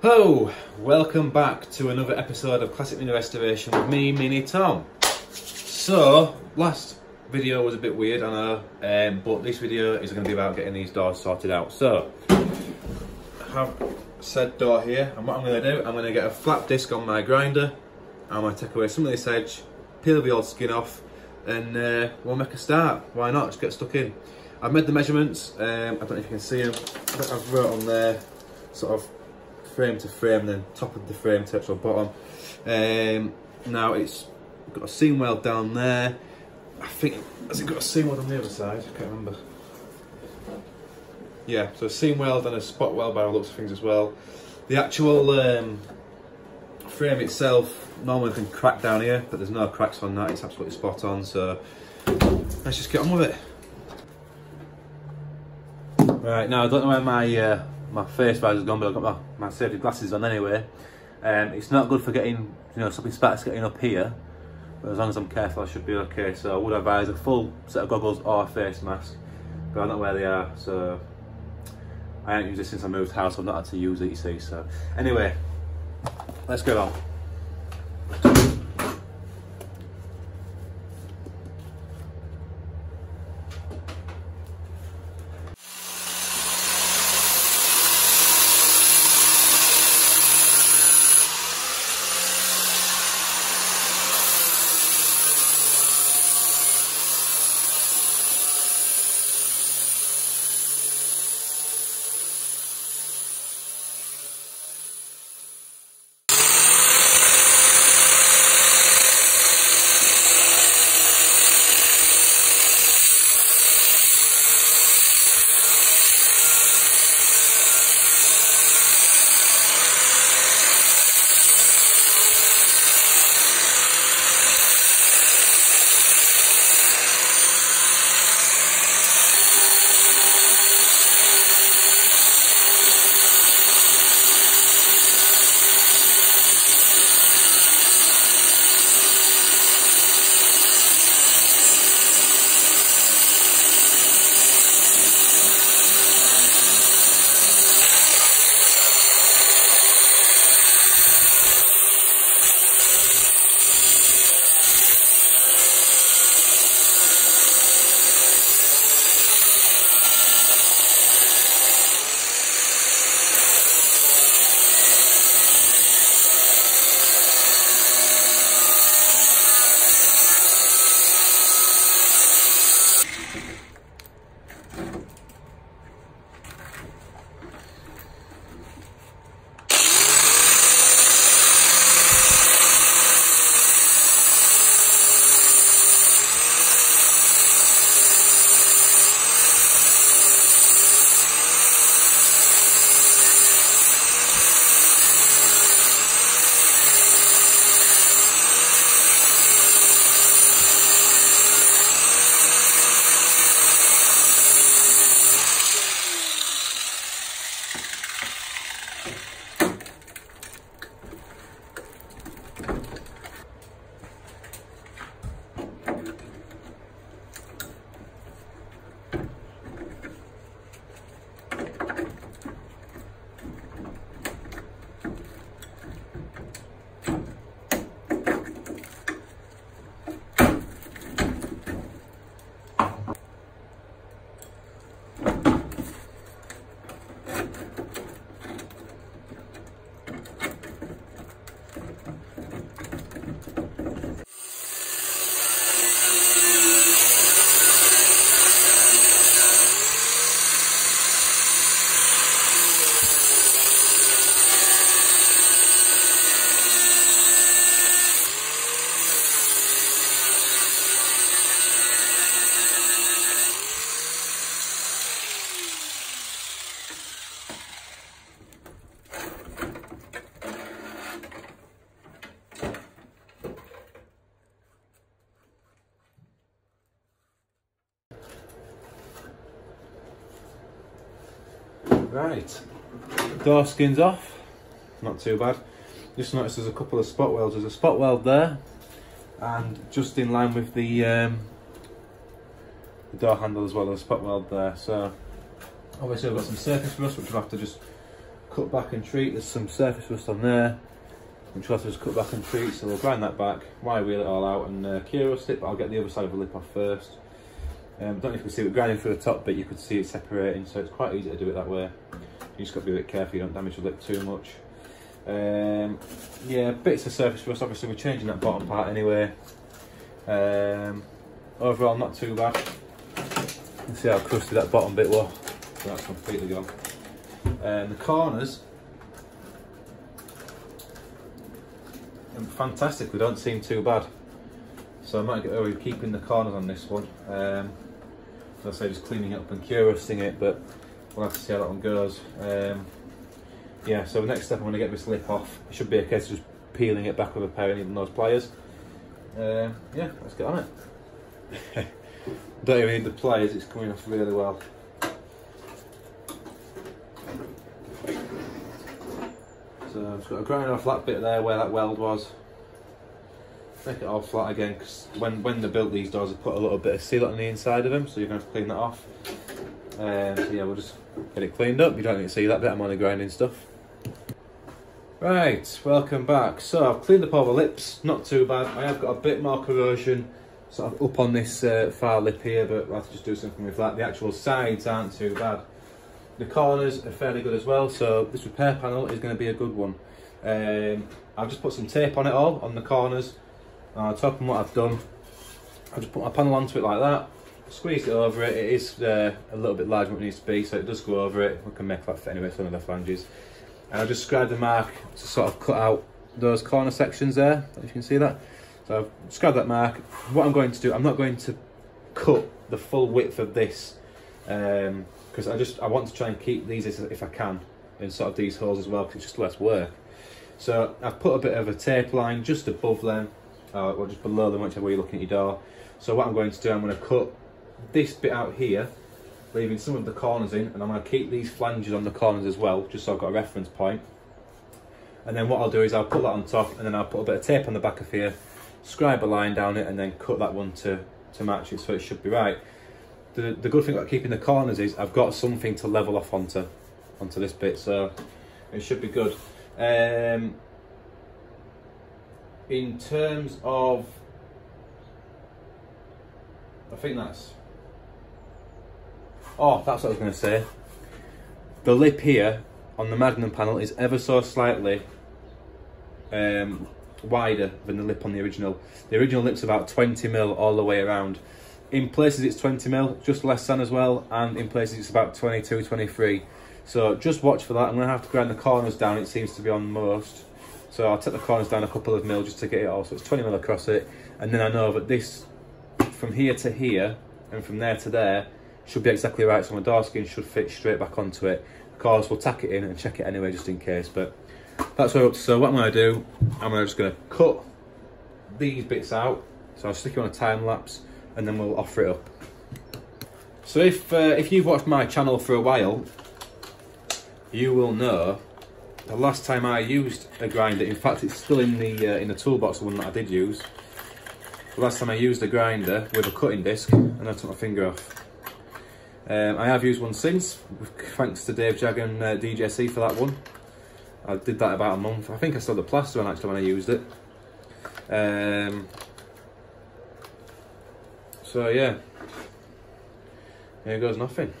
Hello, welcome back to another episode of Classic Mini Restoration with me, Mini Tom. So, last video was a bit weird, I know, um, but this video is going to be about getting these doors sorted out. So, I have said door here, and what I'm going to do, I'm going to get a flat disc on my grinder, I'm going to take away some of this edge, peel the old skin off, and uh, we'll make a start. Why not? Just get stuck in. I've made the measurements, um, I don't know if you can see them, I've wrote on there, sort of frame to frame then top of the frame to actual bottom. Um, now it's got a seam weld down there. I think, has it got a seam weld on the other side? I can't remember. Yeah, so a seam weld and a spot weld by the looks of things as well. The actual um, frame itself normally can crack down here, but there's no cracks on that, it's absolutely spot on, so let's just get on with it. Right, now I don't know where my uh, my face visor's gone, but I've got my, my safety glasses on anyway. Um, it's not good for getting, you know, something sparks getting up here, but as long as I'm careful, I should be okay. So I would advise a full set of goggles or a face mask, but I don't know where they are, so I haven't used this since I moved house, I've not had to use it, you see, so. Anyway, let's go on. Right, door skin's off, not too bad. Just noticed there's a couple of spot welds. There's a spot weld there, and just in line with the, um, the door handle as well, there's a spot weld there. So obviously I've got some surface rust which we'll have to just cut back and treat. There's some surface rust on there, which I'll have to just cut back and treat. So we'll grind that back, wire wheel it all out and uh, Kurust it, but I'll get the other side of the lip off first. Um, don't know if you can see it grinding through the top bit, you could see it separating, so it's quite easy to do it that way. You just got to be a bit careful you don't damage the lip too much. Um, yeah, bits of surface rust, obviously we're changing that bottom part anyway. Um, overall, not too bad. You see how crusty that bottom bit was. So that's completely gone. Um, the corners, fantastic, they don't seem too bad. So I might get away with keeping the corners on this one. Um, I say, just cleaning it up and Kurusting it, but we'll have to see how that one goes. Um, yeah, so the next step I'm going to get this lip off. It should be a case of just peeling it back with a pair of needle nose pliers. Uh, yeah, let's get on it. Don't even need the pliers, it's coming off really well. So I've just got to grind off that bit there where that weld was. Make it all flat again because when, when they built these doors, they put a little bit of sealant on the inside of them, so you're going to have to clean that off. Um, so yeah, we'll just get it cleaned up. You don't need to see that bit, I'm only grinding stuff. Right, welcome back. So I've cleaned up all the lips, not too bad. I have got a bit more corrosion sort of up on this uh, far lip here, but we'll have to just do something with that. The actual sides aren't too bad. The corners are fairly good as well, so this repair panel is going to be a good one. Um, I've just put some tape on it all, on the corners. Top and what I've done, I've just put my panel onto it like that, squeezed it over it. It is uh, a little bit larger than it needs to be, so it does go over it. We can make that fit anyway, some of the flanges. And I've just scribed a mark to sort of cut out those corner sections there, if you can see that. So I've scribed that mark. What I'm going to do, I'm not going to cut the full width of this because um, I just I want to try and keep these if I can in sort of these holes as well because it's just less work. So I've put a bit of a tape line just above them, uh, or just below them, whichever way you're looking at your door. So what I'm going to do, I'm going to cut this bit out here, leaving some of the corners in, and I'm going to keep these flanges on the corners as well, just so I've got a reference point. And then what I'll do is I'll put that on top, and then I'll put a bit of tape on the back of here, scribe a line down it, and then cut that one to, to match it, so it should be right. The, the good thing about keeping the corners is I've got something to level off onto, onto this bit, so it should be good. Um, in terms of, I think that's, oh, that's what I was going to say. The lip here on the Magnum panel is ever so slightly um, wider than the lip on the original. The original lip's about 20 mil all the way around. In places it's 20 mil, just less than as well, and in places it's about 22, 23. So just watch for that. I'm going to have to grind the corners down, it seems to be on most. So I'll take the corners down a couple of mil just to get it all. So it's 20 mil across it. And then I know that this, from here to here, and from there to there, should be exactly right. So my door skin should fit straight back onto it. Of course, we'll tack it in and check it anyway, just in case. But that's what up to. So what I'm to do, I'm just going to cut these bits out. So I'll stick it on a time lapse and then we'll offer it up. So if uh, if you've watched my channel for a while, you will know the last time I used a grinder, in fact it's still in the uh, in the toolbox, the one that I did use. The last time I used a grinder with a cutting disc and I took my finger off. Um, I have used one since, thanks to Dave Jag and uh, DJC for that one. I did that about a month. I think I had the plaster on actually when I used it. Um, so yeah, here goes nothing.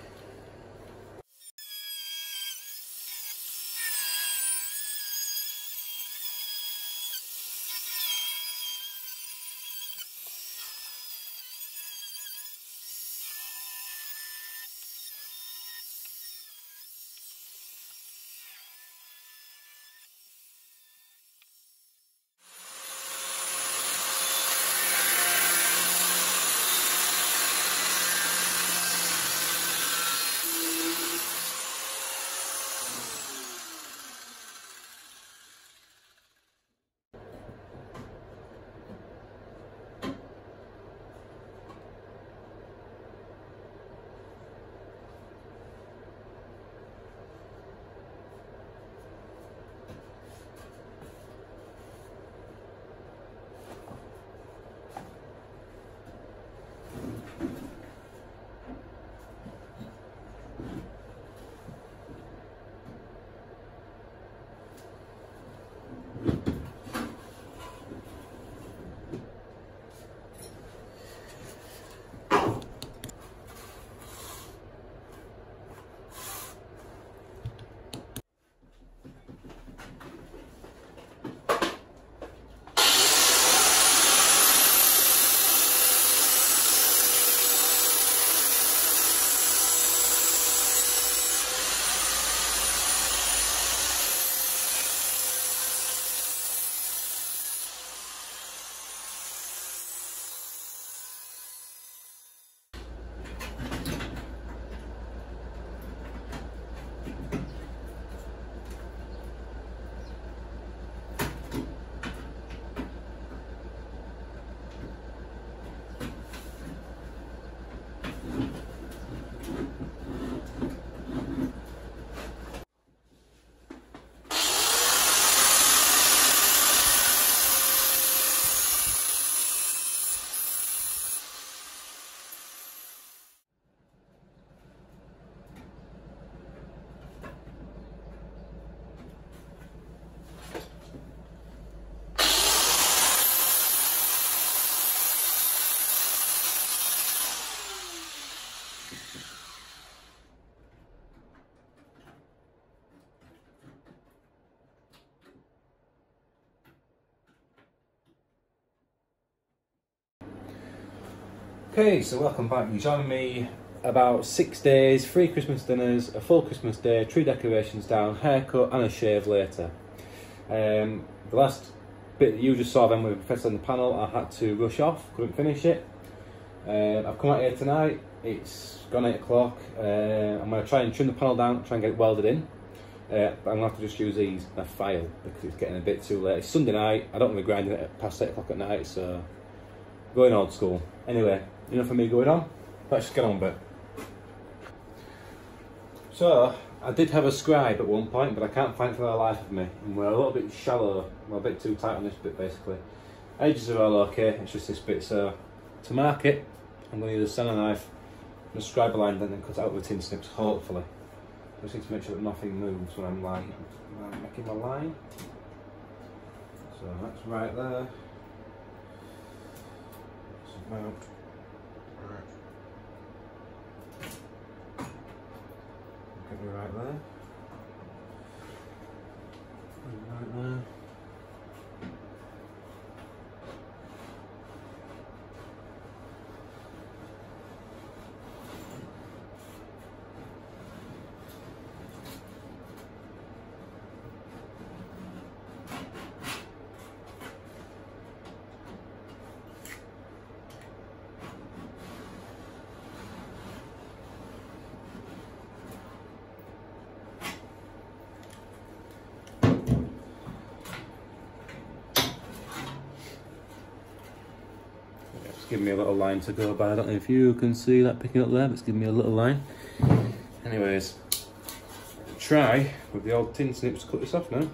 Okay, so welcome back. You join me about six days, three Christmas dinners, a full Christmas day, tree decorations down, haircut, and a shave later. Um, the last bit that you just saw then with the Professor on the panel, I had to rush off, couldn't finish it. Um, I've come out here tonight, it's gone 8 o'clock. Uh, I'm going to try and trim the panel down, try and get it welded in. Uh, but I'm going to have to just use these a file because it's getting a bit too late. It's Sunday night, I don't want to be grinding it past 8 o'clock at night, so going old school. Anyway, enough for me going on, let's get on with it. So, I did have a scribe at one point, but I can't find it for the life of me. And we're a little bit shallow, we're a bit too tight on this bit basically. Edges are all okay, it's just this bit. So, to mark it, I'm going to use a center knife and a scribe line, then cut out with tin snips, hopefully. I just need to make sure that nothing moves when I'm like making my line. So that's right there. So mount. Right. Get right there. Right there. Give me a little line to go by. I don't know if you can see that picking up there, but it's giving me a little line. Anyways, try with the old tin snips to cut this off now.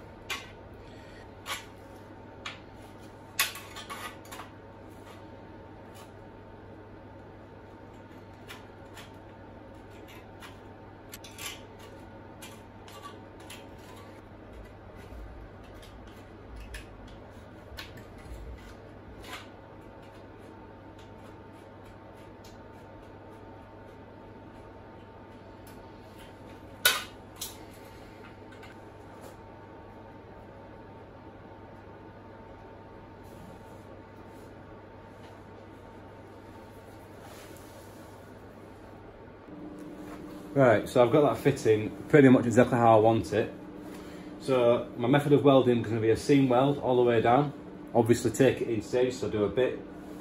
Right, so I've got that fitting pretty much exactly how I want it. So my method of welding is going to be a seam weld all the way down. Obviously take it in stages, so do a bit,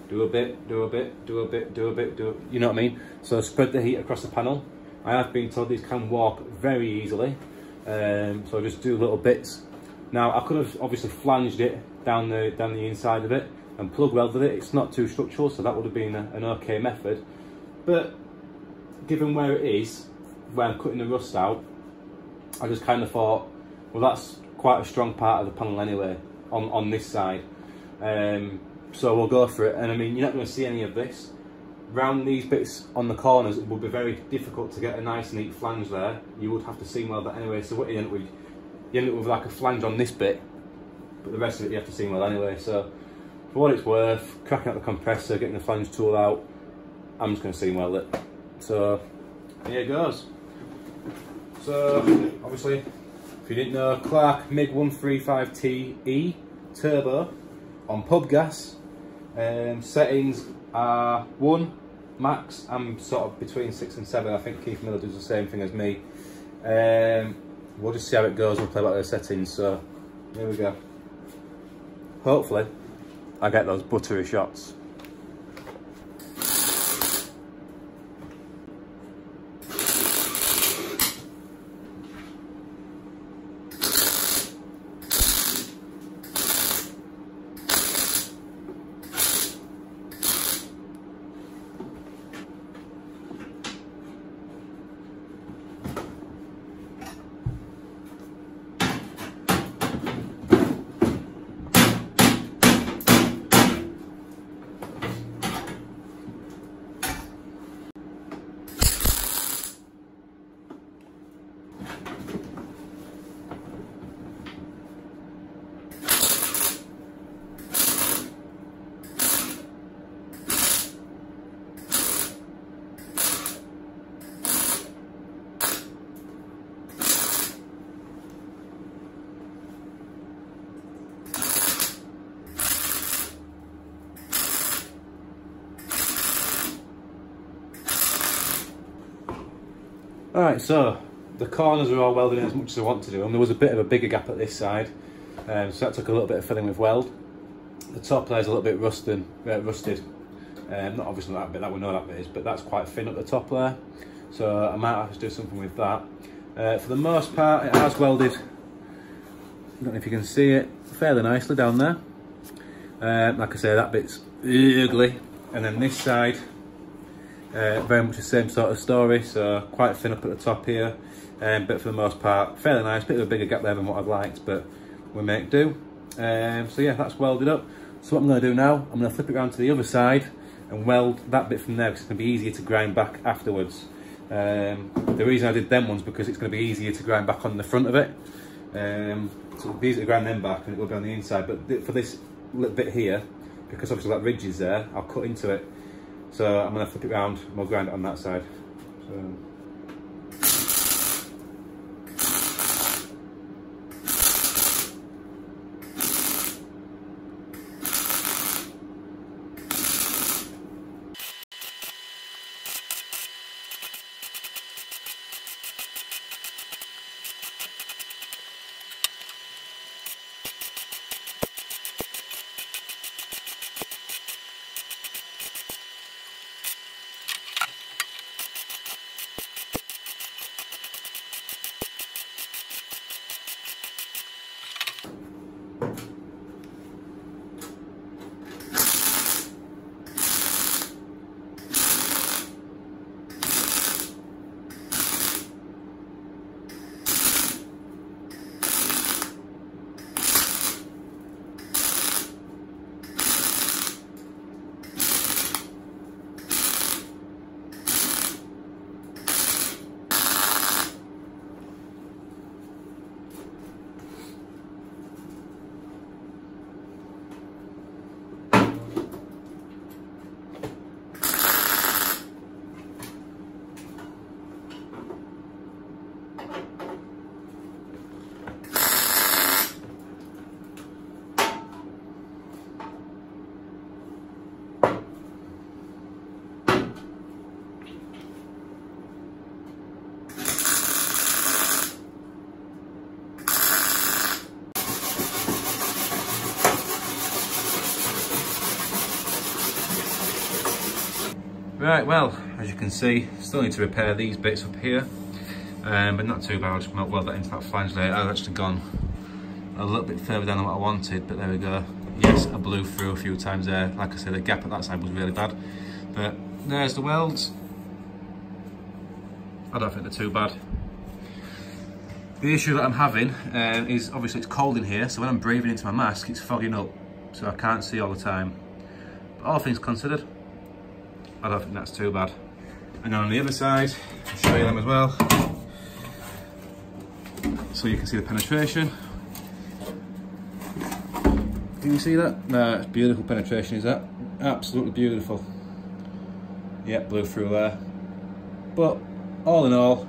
do a bit, do a bit, do a bit, do a bit, do a, you know what I mean? So spread the heat across the panel. I have been told these can walk very easily, um, so just do little bits. Now I could have obviously flanged it down the down the inside of it and plug welded it. It's not too structural, so that would have been a, an okay method. But given where it is, I'm cutting the rust out, I just kind of thought, well, that's quite a strong part of the panel anyway, on, on this side. Um, so we'll go for it. And I mean, you're not going to see any of this. Round these bits on the corners, it would be very difficult to get a nice neat flange there. You would have to seam weld that anyway. So what you end up with, you end up with like a flange on this bit, but the rest of it you have to seam weld anyway. So for what it's worth, cracking out the compressor, getting the flange tool out, I'm just going to seam weld it. So here it goes. So obviously, if you didn't know, Clarke MiG 135TE turbo on pub gas. Um, settings are one max. I'm sort of between six and seven. I think Keith Miller does the same thing as me. Um, we'll just see how it goes. We'll play about those settings. So here we go. Hopefully, I get those buttery shots. Alright, so the corners are all welded in as much as I want to do and there was a bit of a bigger gap at this side um, so that took a little bit of filling with weld. The top layer is a little bit rusted, uh, rusted. Um, not obviously that bit, that we know that bit is, but that's quite thin at the top there. So I might have to do something with that. Uh, for the most part, it has welded, I don't know if you can see it, fairly nicely down there. Uh, like I say, that bit's ugly. And then this side, uh, very much the same sort of story, so quite thin up at the top here. Um, but for the most part, fairly nice, bit of a bigger gap there than what I'd liked, but we make do. Um, so yeah, that's welded up. So what I'm going to do now, I'm going to flip it around to the other side and weld that bit from there because it's going to be easier to grind back afterwards. Um, the reason I did them ones because it's going to be easier to grind back on the front of it. Um, so it'll be easier to grind them back and it will be on the inside. But for this little bit here, because obviously that ridge is there, I'll cut into it. So uh, I'm going to flip it around and we'll grind it on that side. So, Right, well, as you can see, still need to repair these bits up here, um, but not too bad. Might weld that into that flange layer. I've actually gone a little bit further down than what I wanted, but there we go. Yes, I blew through a few times there. Like I said, the gap at that side was really bad. But there's the welds. I don't think they're too bad. The issue that I'm having um, is obviously it's cold in here, so when I'm breathing into my mask, it's fogging up, so I can't see all the time. But all things considered, I don't think that's too bad. And on the other side, I'll show you them as well. So you can see the penetration. Can you see that? That's beautiful penetration, is that? Absolutely beautiful. Yep, blew through there. But all in all,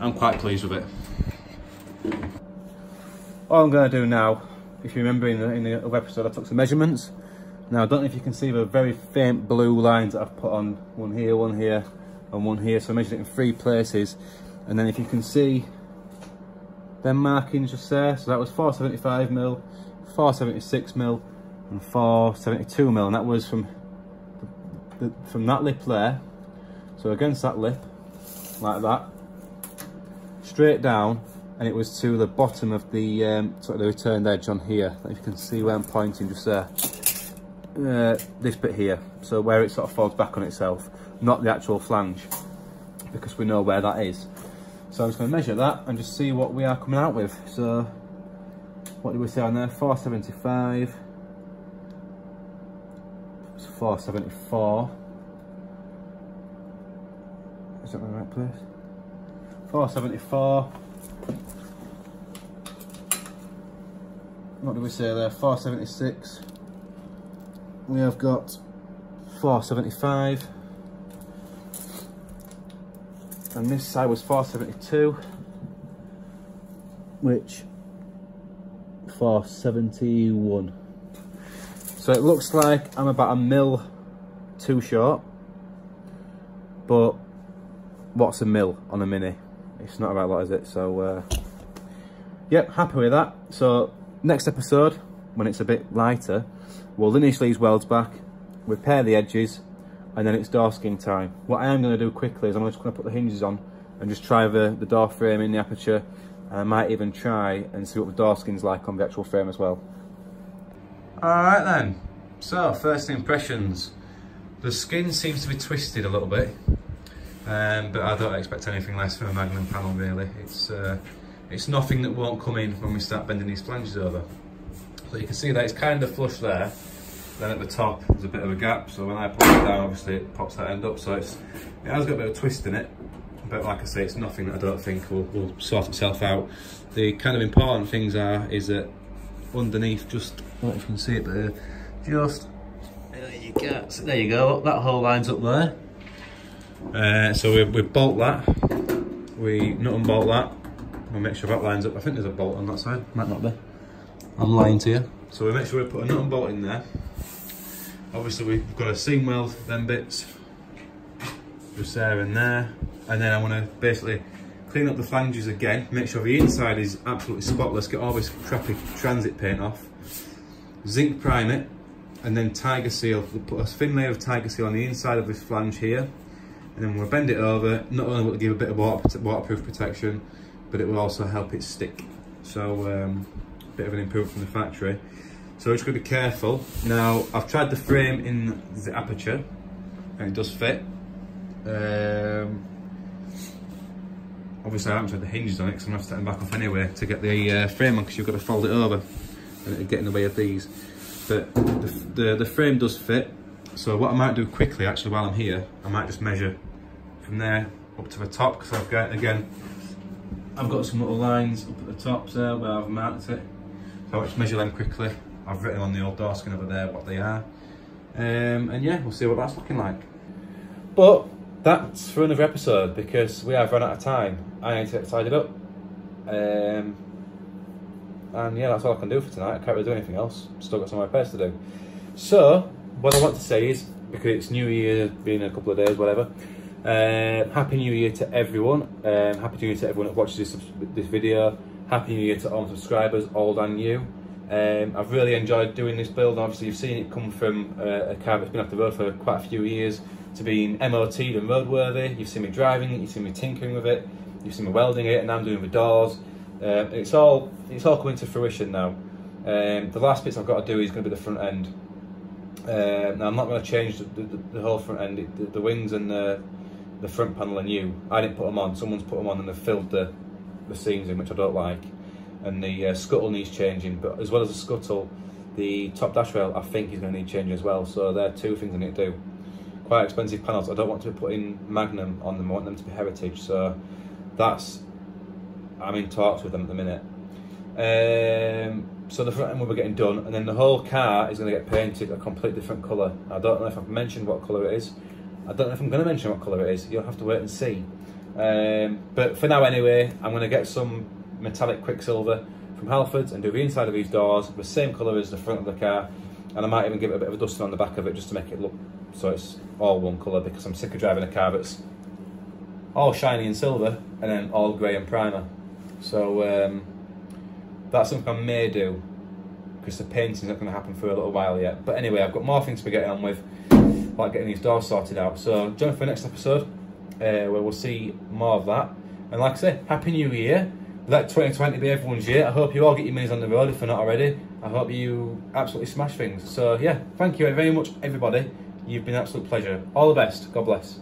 I'm quite pleased with it. All I'm going to do now, if you remember in the, in the other episode I took some measurements, now, I don't know if you can see the very faint blue lines that I've put on, one here, one here, and one here. So I measured it in three places. And then if you can see them markings just there, so that was 475 mil, 476 mil, and 472 mil, and that was from the, from that lip there. So against that lip, like that, straight down, and it was to the bottom of the um, sort of the returned edge on here. If you can see where I'm pointing just there uh, this bit here, so where it sort of falls back on itself, not the actual flange, because we know where that is. So I'm just going to measure that and just see what we are coming out with. So what do we say on there? 475. It's 474. Is that the right place? 474. What do we say there? 476 we have got 475 and this side was 472 which 471 so it looks like I'm about a mil too short but what's a mil on a Mini? It's not about a lot, is it? So, uh, yep, happy with that. So, next episode, when it's a bit lighter, we'll linish these welds back, repair the edges, and then it's door skin time. What I am going to do quickly is I'm just going to put the hinges on and just try the, the door frame in the aperture, and I might even try and see what the door skin's like on the actual frame as well. Alright then, so first impressions. The skin seems to be twisted a little bit, um, but I don't expect anything less from a Magnum panel really. It's uh, it's nothing that won't come in when we start bending these flanges over. So you can see that it's kind of flush there. Then at the top there's a bit of a gap, so when I pull it down obviously it pops that end up. So it's it has got a bit of twist in it, but like I say it's nothing that I don't think will, will sort itself out. The kind of important things are is that underneath just, I don't know if you can see it, but uh, just there you go. So there you go. That hole lines up there. Uh, so we, we bolt that, we nut and bolt that, we'll make sure that lines up. I think there's a bolt on that side, might not be. I'm lying to you. So we make sure we put a nut and bolt in there. Obviously we've got a seam weld, them bits, just there and there. And then I want to basically clean up the flanges again, make sure the inside is absolutely spotless, get all this crappy transit paint off, zinc prime it, and then tiger seal, put a thin layer of tiger seal on the inside of this flange here, and then we'll bend it over, not only will it give a bit of water, waterproof protection, but it will also help it stick. So, um, bit of an improvement from the factory. So we're just going to be careful. Now, I've tried the frame in the aperture, and it does fit. Um, obviously I haven't tried the hinges on it because I'm going to have to back off anyway to get the uh, frame on because you've got to fold it over and it'll get in the way of these but the, the, the frame does fit so what I might do quickly actually while I'm here I might just measure from there up to the top because I've got again I've got some little lines up at the top there where I've marked it I'll just measure them quickly I've written on the old door skin over there what they are um, and yeah we'll see what that's looking like but that's for another episode because we have run out of time. I need to get tidied up. Um, and yeah, that's all I can do for tonight. I can't really do anything else. Still got some repairs to do. So, what I want to say is, because it's New Year, been a couple of days, whatever, uh, Happy New Year to everyone. Um, Happy New Year to everyone that watches this, this video. Happy New Year to all subscribers, old and new. Um, I've really enjoyed doing this build. Obviously, you've seen it come from uh, a car that's been off the road for quite a few years to being MOT'd and roadworthy. You've seen me driving it, you've seen me tinkering with it, you've seen me welding it, and I'm doing the doors. Um, it's all it's all coming to fruition now. Um, the last bits I've got to do is going to be the front end. Uh, now I'm not going to change the, the, the whole front end. The, the, wings and the the front panel are new. I didn't put them on. Someone's put them on and they've filled the the seams in, which I don't like. And the uh, scuttle needs changing, but as well as the scuttle, the top dash rail I think is going to need changing as well. So there are two things I need to do quite expensive panels. I don't want to put in Magnum on them. I want them to be Heritage. So that's I'm in talks with them at the minute. Um, so the front end will be getting done, and then the whole car is going to get painted a complete different colour. I don't know if I've mentioned what colour it is. I don't know if I'm going to mention what colour it is. You'll have to wait and see. Um, but for now, anyway, I'm going to get some metallic quicksilver from Halfords and do the inside of these doors the same colour as the front of the car, and I might even give it a bit of a dusting on the back of it just to make it look so it's all one colour because I'm sick of driving a car that's all shiny and silver and then all grey and primer. So um, that's something I may do because the painting's not going to happen for a little while yet. But anyway, I've got more things to be getting on with, like getting these doors sorted out. So join for the next episode uh, where we'll see more of that. And like I say, Happy New Year. Let 2020 be everyone's year. I hope you all get your minis on the road if you're not already. I hope you absolutely smash things. So yeah, thank you very much everybody. You've been an absolute pleasure. All the best. God bless.